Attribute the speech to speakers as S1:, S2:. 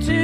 S1: to